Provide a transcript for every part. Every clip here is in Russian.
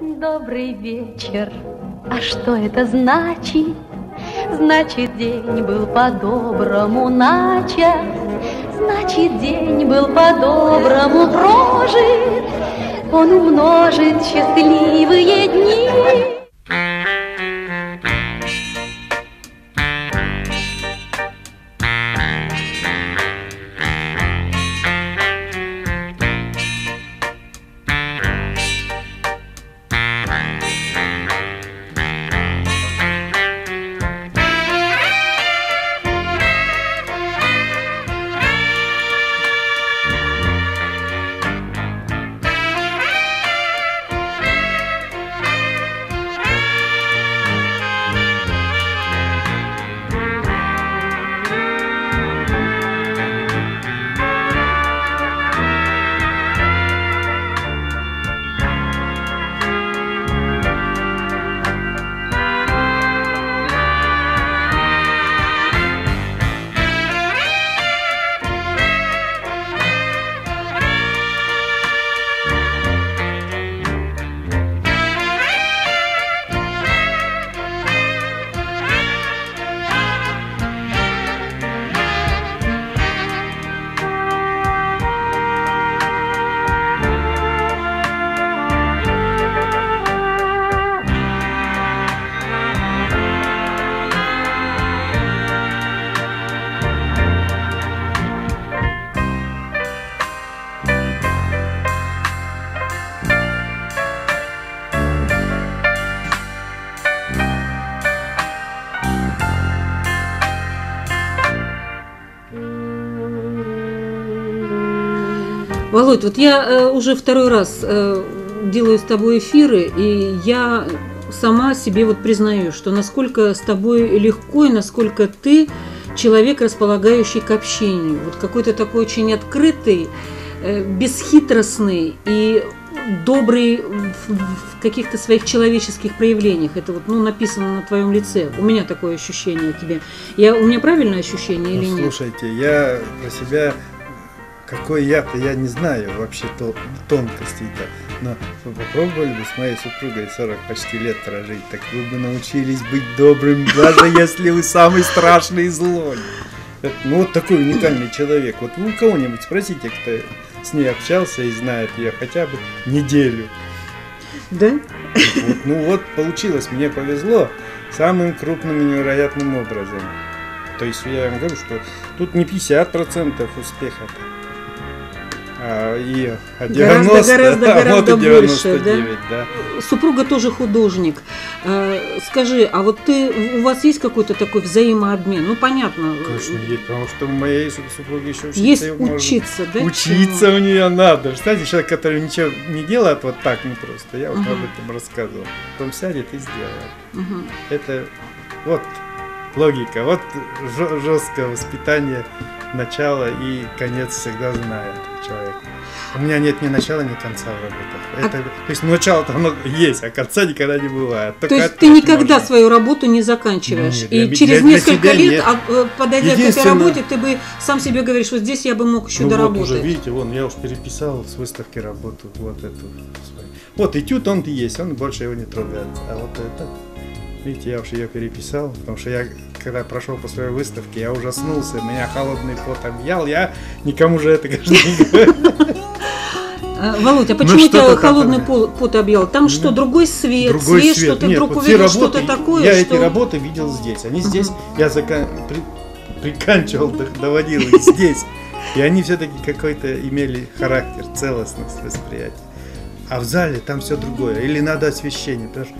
Добрый вечер. А что это значит? Значит, день был по-доброму начат. Значит, день был по-доброму прожит. Он умножит счастливые дни. Володь, вот я э, уже второй раз э, делаю с тобой эфиры, и я сама себе вот признаю, что насколько с тобой легко и насколько ты человек, располагающий к общению. Вот какой-то такой очень открытый, э, бесхитростный и добрый в, каких-то своих человеческих проявлениях. Это вот ну, написано на твоем лице. У меня такое ощущение о тебе. Я, у меня правильное ощущение Ну, или нет? слушайте, я про себя, какой я-то, я не знаю вообще то, тонкостей-то. Но вы попробовали бы с моей супругой 40 почти лет прожить, так вы бы научились быть добрым, даже если вы самый страшный злой. Ну вот такой уникальный человек. Вот вы у кого-нибудь спросите, кто с ней общался и знает ее хотя бы неделю. Да? Вот, ну вот получилось, мне повезло самым крупным и невероятным образом. То есть я вам говорю, что тут не 50% успеха, и а 90, Гораздо, гораздо, а гораздо вот и больше, да? 99, да. Супруга тоже художник. Э, Скажи, а вот ты, у вас есть какой-то такой взаимообмен? Ну, понятно. Конечно, есть, потому что у моей су- супруги еще учиться Есть можно. учиться, да? Учиться у нее надо. Кстати, человек, который ничего не делает вот так, не просто, я вот Мгм. об этом рассказывал. Потом сядет и сделает. чему? Мгм. Это вот логика, вот жесткое воспитание, начало и конец всегда знает человек. У меня нет ни начала, ни конца в работах. Это, то есть начало-то оно есть, а конца никогда не бывает. То Только есть отнять ты никогда можно. свою работу не заканчиваешь. Нет, и для- через для- для несколько себя лет, нет. а, э, подойдя к этой работе, ты бы сам себе говоришь, вот здесь я бы мог еще Ну вот доработать. уже, видите, вон, я уж переписал с выставки работу, вот эту свою. Вот этюд он есть, он больше его не трогает. А вот это, видите, я уж ее переписал, потому что я, когда прошел по своей выставке, я ужаснулся, меня холодный пот объял, я никому же это, конечно, не говорю. А, Володь, а Ну, почему тебя что-то холодный пол- пот объял? Там что, Ну, другой свет, Другой свет, свет. что ты Нет, вдруг вот увидел что-то такое, я что... эти работы видел здесь. Они здесь, я зака- при- приканчивал, доводил их здесь. И они все-таки какой-то имели характер, целостность восприятия. А в зале там все другое. Или надо освещение. Потому что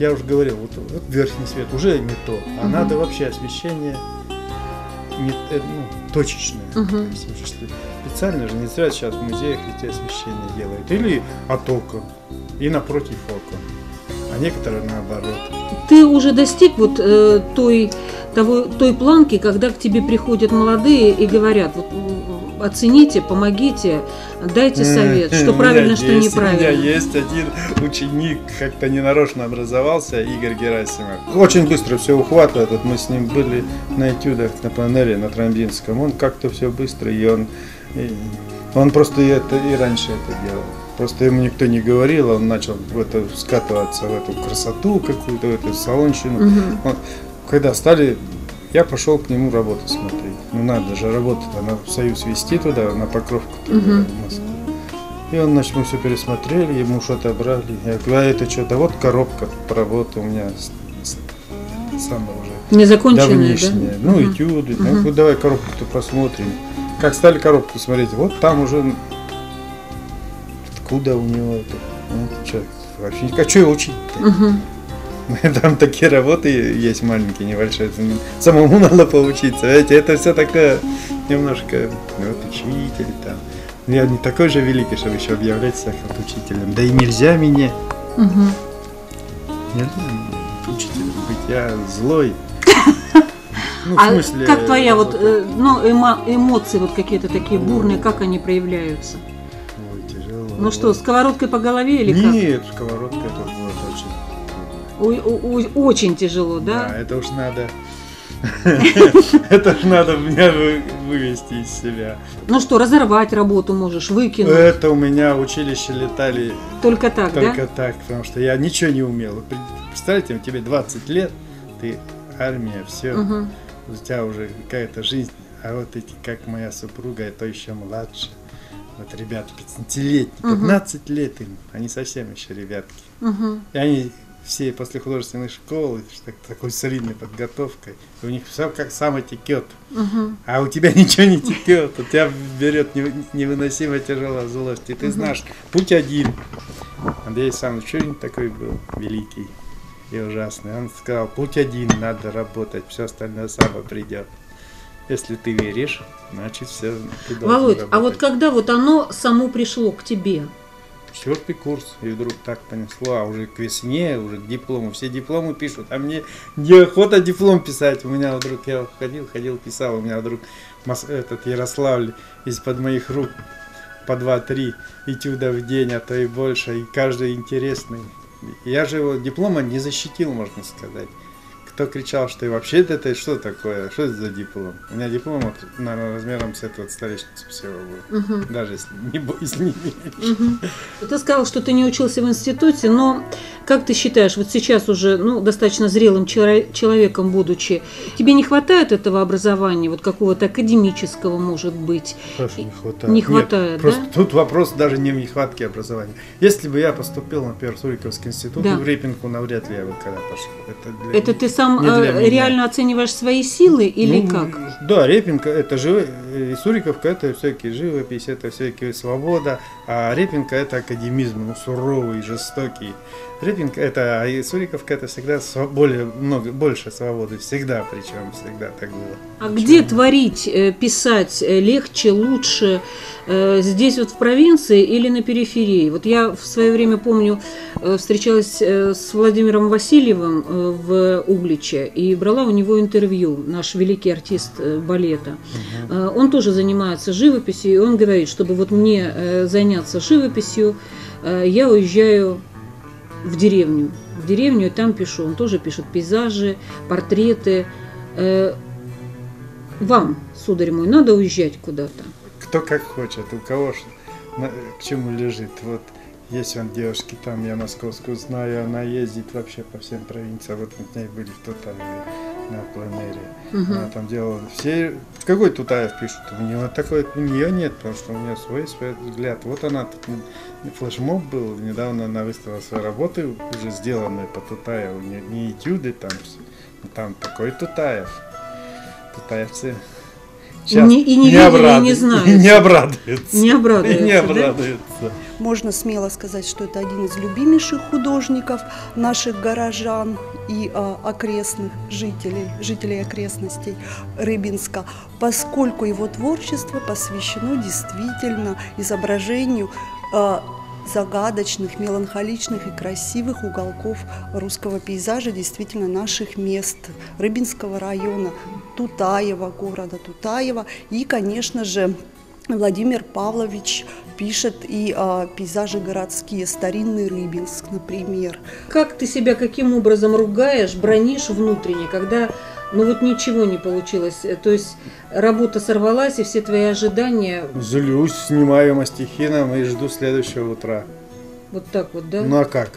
я уже говорил, вот, вот верхний свет уже не то. А Мгм. надо вообще освещение не, э, ну, точечное. Что специально же не зря сейчас в музеях эти освещения делают. Или от окон. И напротив окон. А некоторые наоборот. Ты уже достиг вот э, той, того, той планки, когда к тебе приходят молодые и говорят, вот, оцените, помогите, дайте совет, что правильно, что есть- У меня неправильно. есть один ученик, как-то ненарочно образовался, Игорь Герасимов. Очень быстро все ухватывает. Вот мы с ним были на этюдах на панели на Трамбинском. Он как-то все быстро, и он, и он просто и, это, и раньше это делал. Просто ему никто не говорил, он начал в это скатываться в эту красоту какую-то, в эту салонщину. Мгм. Он- когда стали, я пошел к нему работу смотреть. Ну надо же работать, надо в Союз везти туда, на Покровку Москву. И он, значит, мы все пересмотрели, ему что-то брали. Я говорю, а это что? Да вот коробка по работе у меня самая уже Незаконченная, давнишняя. да? Ну, Мгм. этюды. Я Мгм. говорю, давай коробку-то посмотрим. Как стали коробку смотреть, вот там уже откуда у него это. Ну, чё, вообще, а что его учить-то? Мгм. Там такие работы есть маленькие, небольшие. Самому надо поучиться. Знаете, это все такое немножко, ну, вот учитель там. Я не такой же великий, чтобы еще объявлять себя как учителем. Да и нельзя мне, Мгм. нельзя учителем быть. Я злой. Ну, А смысле, как твоя вот, э, ну, эмо- эмоции вот какие-то такие бурные, как они проявляются? Ой, тяжело. Ну что, сковородкой по голове или как? Нет, сковородка это было очень тяжело, Да, да? это уж надо. Это ж надо меня вы- вывести из себя. Ну что, разорвать работу можешь, выкинуть. Это у меня в училище летали Только так, Э, только да? так, потому что я ничего не умел. Вы Представляете, тебе 20 лет, ты армия, все, у тебя уже какая-то жизнь, а вот эти, как моя супруга, это еще младше. Вот ребята 15-летние, Мгм. 15 лет им, они совсем еще ребятки. И они все после художественной школы, так- такой солидной подготовкой, у них все как само текет. Мгм. А у тебя ничего не текет, у тебя берет нев- невыносимо тяжелая злость. И ты Мгм. знаешь, путь один. Андрей Александрович Чурин такой был, великий и ужасный. Он сказал, путь один, надо работать, все остальное само придет. Если ты веришь, значит все, ты Володь, а вот работать. когда вот оно само пришло к тебе? Четвертый курс, и вдруг так понесло, а уже к весне, уже к диплому, все дипломы пишут, а мне неохота диплом писать. У меня вдруг, я ходил, ходил, писал, у меня вдруг этот Ярославль из-под моих рук по два-три этюда в день, а то и больше, и каждый интересный. Я же его диплома не защитил, можно сказать. Кто кричал, что и вообще это что такое, что это за диплом? У меня диплом, вот, наверное, размером с эту вот столешницу всего будет. Мгм. Даже если не, если не меньше. Мгм. Ты сказал, что ты не учился в институте, но как ты считаешь, вот сейчас уже ну, достаточно зрелым человеком будучи, тебе не хватает этого образования, вот какого-то академического, может быть? Тоже не хватает. Не Нет, хватает, просто да? тут вопрос даже не в нехватке образования. Если бы я поступил, например, в Суриковский институт, Да. в Репинку навряд ли я бы когда пошел. Это, для Это ты сам для э, реально оцениваешь свои силы или Ну, как? Да, Репинка это живо, и Суриковка это все-таки живопись, это все-таки свобода, а Репинка это академизм, ну, суровый, жестокий. Репинка это, а Суриковка это всегда более много, больше свободы, всегда, причем всегда так было. А где творить, э, писать э, легче, лучше? Э, Здесь вот в провинции или на периферии? Вот я в свое время помню, э, встречалась э, с Владимиром Васильевым э, в Угличе и брала у него интервью, наш великий артист э, балета. Э, Он тоже занимается живописью, и он говорит, чтобы вот мне э, заняться живописью, я уезжаю в деревню. В деревню и там пишу. Он тоже пишет пейзажи, портреты. Вам, сударь мой, надо уезжать куда-то. Кто как хочет, у кого к чему лежит. Вот есть он девушки, там я московскую знаю, она ездит вообще по всем провинциям. Вот мы с ней были в Тутаеве на пленэре. Мгм. Она там делала все. Какой Тутаев пишет? У него такой, у нее нет, потому что у нее свой, свой взгляд. Вот она тут флешмоб был, недавно она выставила свои работы, уже сделанные по Тутаеву, не, не этюды там, там такой Тутаев. Тутаевцы Не- и не видели, и не знают. и не обрадуются. Не обрадуются, Не да? Можно смело сказать, что это один из любимейших художников наших горожан и а, окрестных жителей, жителей окрестностей Рыбинска, поскольку его творчество посвящено действительно изображению а, загадочных, меланхоличных и красивых уголков русского пейзажа, действительно наших мест Рыбинского района, Тутаева, города Тутаева и, конечно же, Владимир Павлович пишет и а, пейзажи городские, старинный Рыбинск, например. Как ты себя каким образом ругаешь, бронишь внутренне, когда Ну вот ничего не получилось. То есть работа сорвалась, и все твои ожидания Злюсь, снимаю мастихином и жду следующего утра. вот так вот, да? Ну а как?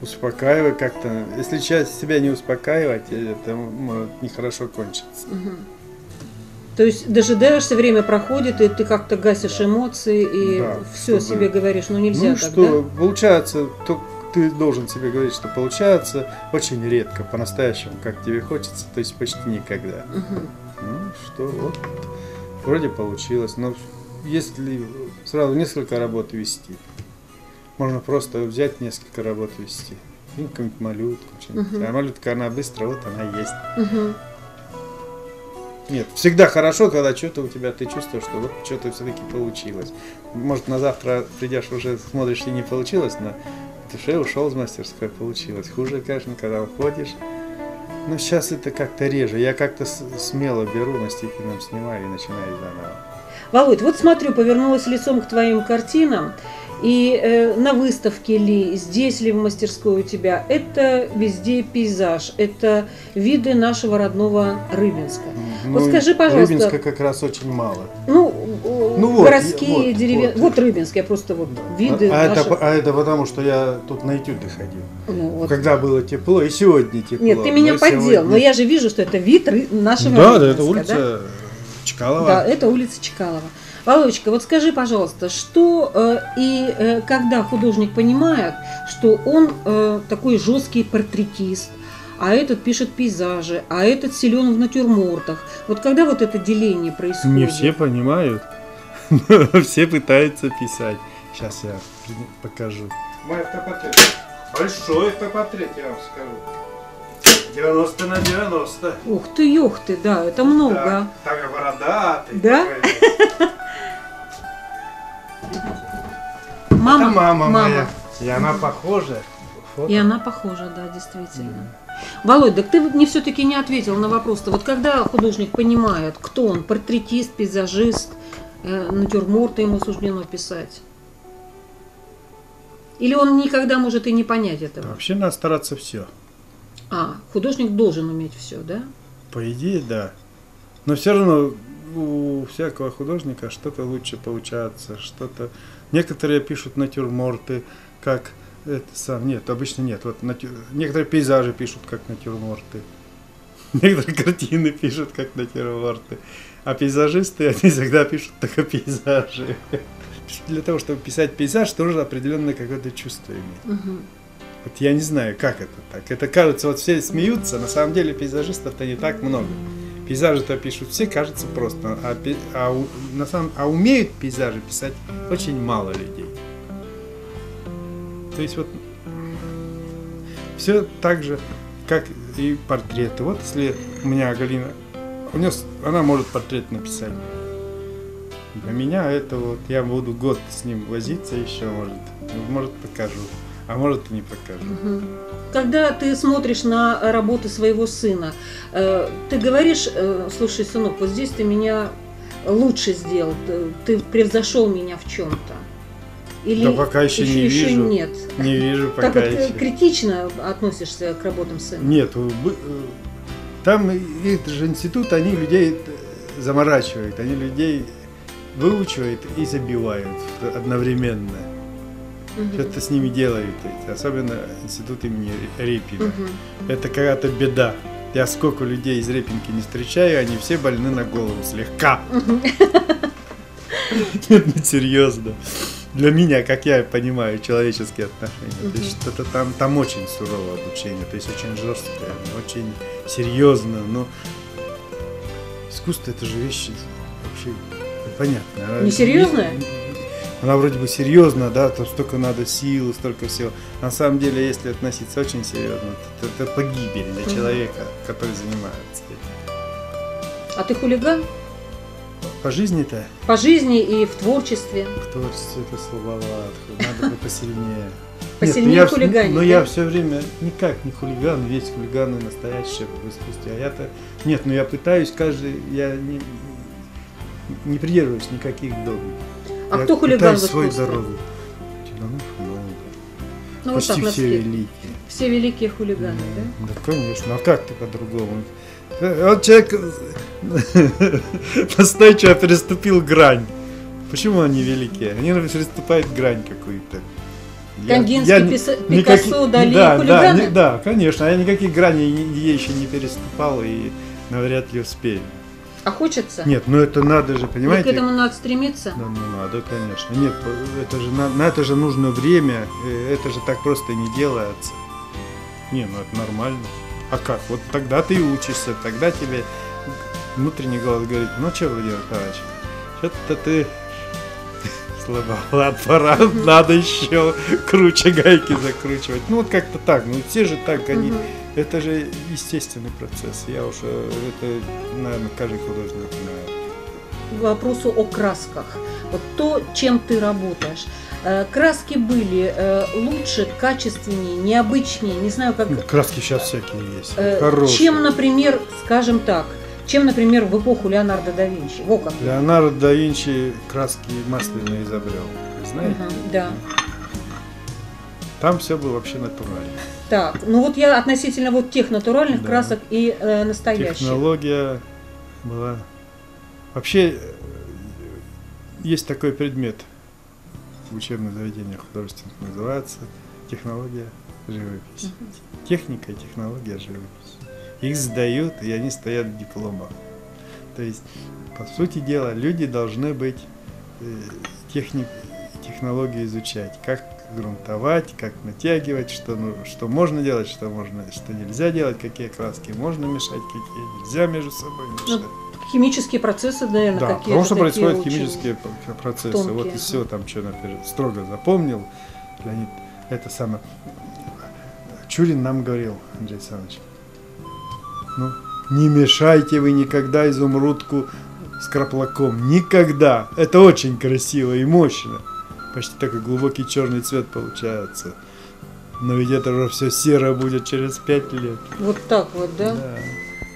Успокаивай как-то. Если часть себя не успокаивать, это может нехорошо кончиться. Мгм. То есть дожидаешься, время проходит, и ты как-то гасишь эмоции, и Да, все чтобы- себе говоришь, ну нельзя ну так, что, получается, то ты должен себе говорить, что получается очень редко, по-настоящему, как тебе хочется, то есть почти никогда. да? Мгм. Ну что, вот, вроде получилось. Но если сразу несколько работ вести, можно просто взять несколько работ вести. Ну, какую-нибудь малютку. что-нибудь. Мгм. А малютка, она быстро, вот она есть. Мгм. Нет, всегда хорошо, когда что-то у тебя, ты чувствуешь, что вот что-то все-таки получилось. Может, на завтра придешь уже, смотришь, и не получилось, но ты уже ушел из мастерской, получилось. Хуже, конечно, когда уходишь. Но сейчас это как-то реже. Я как-то смело беру, на стихином снимаю и начинаю заново. Володь, вот смотрю, повернулась лицом к твоим картинам, и э, на выставке ли, здесь ли в мастерской у тебя, это везде пейзаж, это виды нашего родного Рыбинска. Вот скажи, пожалуйста- Рыбинска как раз очень мало. Ну, э, Ну вот, городские, вот, деревенские, вот, вот. Рыбинск, я просто вот виды а, наших- это, а это потому, что я тут на этюды ходил. ну, вот. Когда было тепло, и сегодня тепло. Нет, ты меня но поддел, сегодня- но я же вижу, что это вид нашего Да, да, Рыбинска, это улица да? Чкалова. Да, это улица Чкалова. Володечка, вот скажи, пожалуйста, что э, и э, когда художник понимает, что он э, такой жесткий портретист, а этот пишет пейзажи, а этот силен в натюрмортах. Вот когда вот это деление происходит? Не все понимают. Все пытаются писать. Сейчас я покажу. Мой автопортрет. Большой автопортрет, я вам скажу. 90 на 90. Ух ты, ёх ты, да, это много. Так, так бородатый. Да? такой. Мама, Это мама, моя. И она похожа. Фото. И она похожа, да, действительно. Володь, так ты мне все-таки не ответил на вопрос-то. Вот когда художник понимает, кто он, портретист, пейзажист, э, натюрморты ему суждено писать? Или он никогда может и не понять этого? Вообще надо стараться все. А, художник должен уметь все, да? По идее, да. Но все равно у всякого художника что-то лучше получается, что-то. Некоторые пишут натюрморты, как это сам. Нет, обычно нет. Вот натю- некоторые пейзажи пишут как натюрморты. Некоторые картины пишут как натюрморты. А пейзажисты, они всегда пишут только пейзажи. Для того, чтобы писать пейзаж, тоже определенное какое-то чувство иметь. Вот я не знаю, как это так. Это кажется, вот все смеются, на самом деле пейзажистов-то не так много. Пейзажи-то пишут все, кажется просто, а, а на самом, а умеют пейзажи писать очень мало людей. То есть вот все так же, как и портреты. Вот если у меня Галина, у нее, она может портрет написать. Для меня это вот, я буду год с ним возиться еще, может, может покажу, а может и не покажу. Мгм. Когда ты смотришь на работы своего сына, э, ты говоришь, э, слушай, сынок, вот здесь ты меня лучше сделал, ты, ты превзошел меня в чем-то. Или Да пока еще не еще вижу. нет? Не вижу Так пока вот, э, еще. критично относишься к работам сына? Нет, там их же институт, они людей заморачивают, они людей выучивают и забивают одновременно. Мгм. Что-то с ними делают, особенно институт имени Репина. Мгм. Это какая-то беда. Я сколько людей из Репинки не встречаю, они все больны на голову слегка. Нет, ну серьезно. Для меня, как я понимаю, человеческие отношения. То есть что-то там, там очень суровое обучение, то есть очень жесткое, очень серьезно. Но искусство это же вещи вообще понятно. Она Несерьезная? Она вроде бы серьезная, да, там столько надо сил, столько всего. На самом деле, если относиться очень серьезно, то это погибель для человека, который занимается этим. А ты хулиган? По жизни-то По жизни и в творчестве. в творчестве это слабовато, надо бы посильнее. Посильнее ну я вс- хулиганить, Но да? я все время никак не хулиган, весь хулиганы настоящие в искусстве. А я-то... Нет, ну я пытаюсь каждый... Я не, не придерживаюсь никаких догм. А я кто хулиган в свою дорогу. Много. Ну вот так, Почти все великие. Все великие хулиганы, да? Да, конечно. А как ты по-другому? Вот человек настойчиво переступил грань. Почему они великие? Они переступают грань какую-то. Я- Кандинский, я Пикассо, Дали, да, да, хулиганы? не- да, конечно. Я никаких граней не- я еще не переступал и навряд ли успею. А хочется? Нет, ну это надо же, к понимаете? этому надо стремиться? Да, ну надо, конечно. Нет, это же на, на это же нужно время, это же так просто не делается. Не, ну это нормально. А как? Вот тогда ты учишься, тогда тебе внутренний голос говорит, ну что, Владимир Николаевич, что-то ты слабоват, пора, надо еще круче гайки закручивать. Ну вот как-то так, ну все же так, они. Это же естественный процесс. Я уже, это, наверное, каждый художник знает. К вопросу о красках. Вот то, чем ты работаешь. Э, Краски были э, лучше, качественнее, необычнее, не знаю, как... Краски сейчас всякие есть. э, Хорошие. Чем, например, скажем так, чем, например, в эпоху Леонардо да Винчи? Во как. Леонардо да Винчи краски масляные изобрел. Знаете? Мгм, да. Там все было вообще натурально. Так, ну вот я относительно вот тех натуральных Да. красок и э, настоящих. Технология была... Вообще, э, есть такой предмет в учебных заведениях художественных, называется технология живописи. Техника и технология живописи. Их сдают, и они стоят в дипломах. То есть, по сути дела, люди должны быть э, техник, технологию изучать, как грунтовать, как натягивать, что, ну, что можно делать, что можно, что нельзя делать, какие краски можно мешать, какие нельзя между собой мешать. Химические процессы, наверное, да, какие-то потому что происходят очень- химические процессы. Вот тонкие. и все там, что например, строго запомнил. Леонид, это самое. Чурин нам говорил, Андрей Александрович, ну, не мешайте вы никогда изумрудку с краплаком. Никогда. Это очень красиво и мощно. Почти такой глубокий черный цвет получается. Но ведь это уже все серо будет через пять лет. Вот так вот, да? Да.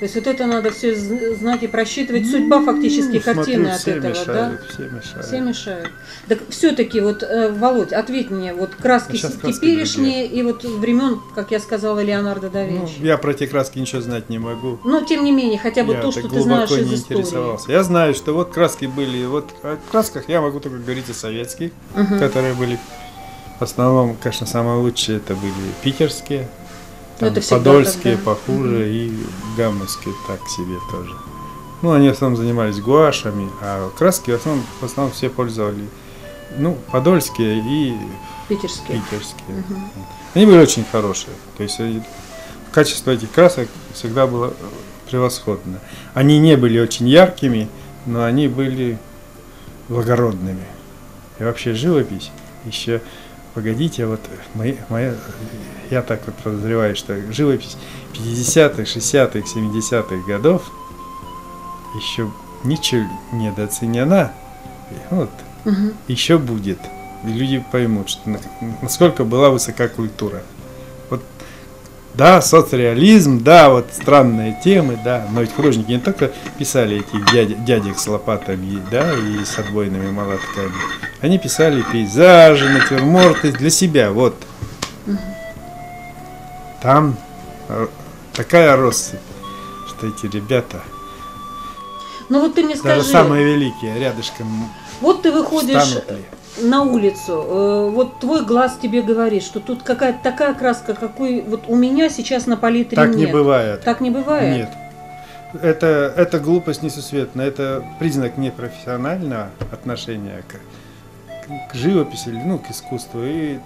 То есть вот это надо все знать и просчитывать. Судьба фактически Ну, картины смотрю, от все этого, мешают, да? Все мешают. Все мешают. Так все-таки вот, э, Володь, ответь мне, вот краски краски теперешние и вот времен, как я сказала, Леонардо да Ну, Винчи. я про те краски ничего знать не могу. Но тем не менее, хотя бы я то, что ты знаешь из не истории. интересовался. Я знаю, что вот краски были, вот о красках я могу только говорить о советских, Мгм. которые были в основном, конечно, самые лучшие это были питерские, Ну, там это подольские так, да. похуже и гаммовские так себе тоже. Ну, они в основном занимались гуашами, а краски в основном, в основном все пользовали, ну, подольские и Питерские. питерские. Мгм. Они были очень хорошие. То есть они- качество этих красок всегда было э, превосходно. Они не были очень яркими, но они были благородными. И вообще живопись еще, погодите, вот мои- моя, я так вот подозреваю, что живопись 50-х, 60-х, 70-х годов еще ничего недооценена. Вот, Мгм. еще будет. И люди поймут, что на- насколько была высока культура. Вот, да, соцреализм, да, вот странные темы, да, но ведь художники не только писали этих дядь- дядек с лопатами, да, и с отбойными молотками. Они писали пейзажи, натюрморты для себя, вот. Там э, такая россыпь, что эти ребята, Ну вот ты мне скажи, даже самые великие, рядышком вот ты выходишь станут ли? на улицу, э, вот твой глаз тебе говорит, что тут какая-то такая краска, какой вот у меня сейчас на палитре Так нет. не бывает. Так не бывает? Нет. Это, это глупость несусветная, это признак непрофессионального отношения к, к живописи, ну, к искусству. И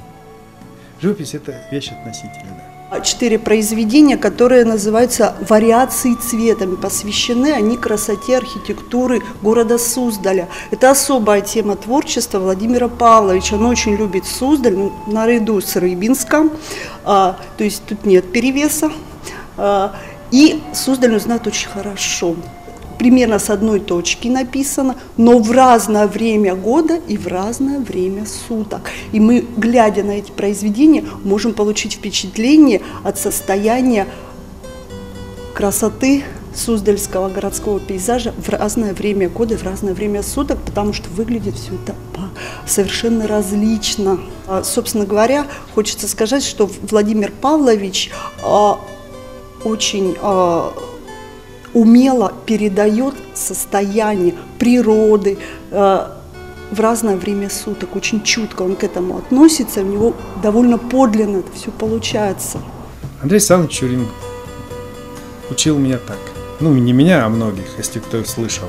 живопись это вещь относительная. Четыре произведения, которые называются «Вариации цветами». Посвящены они красоте архитектуры города Суздаля. Это особая тема творчества Владимира Павловича. Он очень любит Суздаль, наряду с Рыбинском. А, то есть тут нет перевеса. А, и Суздаль он знает очень хорошо. Примерно с одной точки написано, но в разное время года и в разное время суток. И мы, глядя на эти произведения, можем получить впечатление от состояния красоты Суздальского городского пейзажа в разное время года, в разное время суток, потому что выглядит все это совершенно различно. А, Собственно говоря, хочется сказать, что Владимир Павлович а, очень а, умело передает состояние природы э, в разное время суток, очень чутко он к этому относится, у него довольно подлинно это все получается. Андрей Александрович Чурин учил меня так. Ну, не меня, а многих, если кто слышал.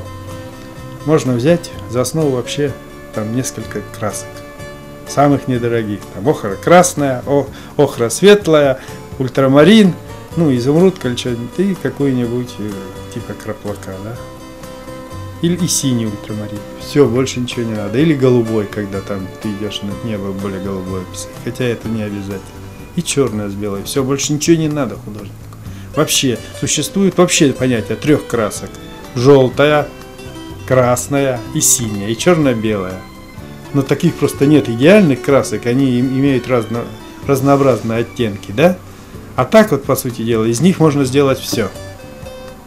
Можно взять за основу вообще там несколько красок. Самых недорогих. Там охра красная, о, охра светлая, ультрамарин, ну, изумруд, кольчонит и какой-нибудь э, типа краплака, да? Или и синий ультрамарин. Все, больше ничего не надо. Или голубой, когда там ты идешь на небо более голубое писать. Хотя это не обязательно. И черное с белой. Все, больше ничего не надо художнику. Вообще, существует вообще понятие трех красок. Желтая, красная и синяя, и черно-белая. Но таких просто нет идеальных красок, они имеют разно, разнообразные оттенки, да? А так вот, по сути дела, из них можно сделать все.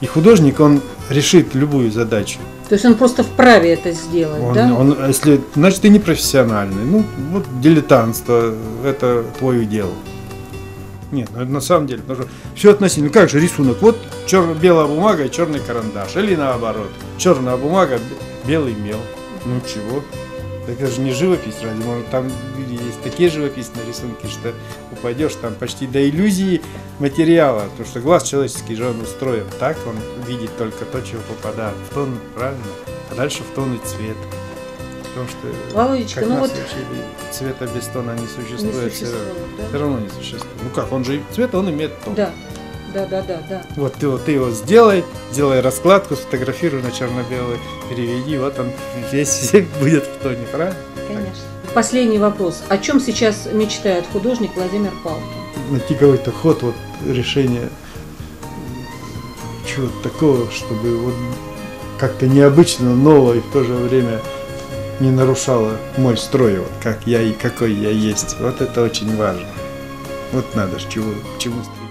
И художник, он решит любую задачу. То есть он просто вправе это сделать, Он, да? он, если, значит, ты не профессиональный. Ну, вот дилетантство, это твое дело. Нет, ну на самом деле, потому что все относительно. Ну как же рисунок? Вот чер, белая бумага и черный карандаш. Или наоборот, черная бумага, белый мел. Ну чего? Так это же не живопись, ради может там есть такие живописные рисунки, что упадешь там почти до иллюзии материала, потому что глаз человеческий же он устроен так, он видит только то, чего попадает в тон, правильно, а дальше в тон и цвет. Потому что, Володечка, как ну нас вот учили, цвета без тона не не существует. равно. существует, да? Все равно не существует. Ну как, он же цвет, он имеет тон. Да, да, да, да, да. Вот ты, ты его сделай, сделай раскладку, сфотографируй на черно-белый, переведи, вот он весь будет в тоне, правильно? Конечно. Последний вопрос. О чем сейчас мечтает художник Владимир Палкин? Найти какой-то ход, вот решение чего-то такого, чтобы вот как-то необычно, новое и в то же время не нарушало мой строй, вот как я и какой я есть. Вот это очень важно. Вот надо чего, к чему стремиться.